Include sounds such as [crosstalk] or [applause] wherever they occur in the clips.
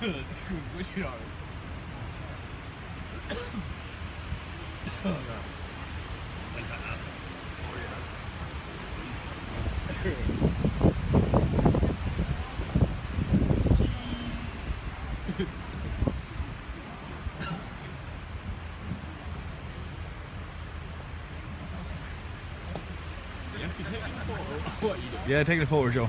50 dollars. oh no. Like that. Oh yeah. Yeah, take the forward, Joe.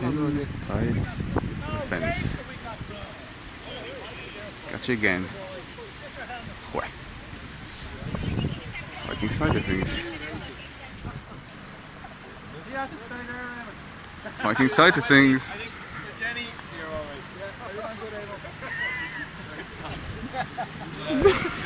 Finn tied to the fence. Gotcha again. Vikings tied to things. Vikings tied to things. [laughs] Alright. [laughs] [laughs]